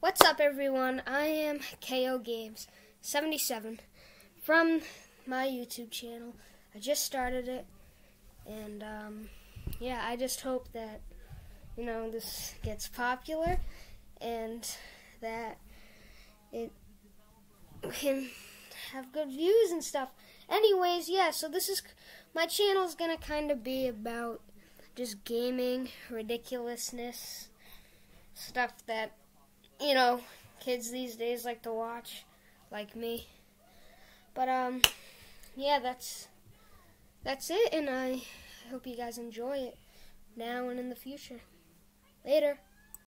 What's up, everyone? I am KO Games 77 from my YouTube channel. I just started it, and um, yeah, I just hope that you know this gets popular and that it can have good views and stuff. Anyways, yeah, so this is my channel is gonna kind of be about just gaming, ridiculousness, stuff that you know kids these days like to watch, like me. But um, yeah, that's that's it, and I hope you guys enjoy it now and in the future. Later.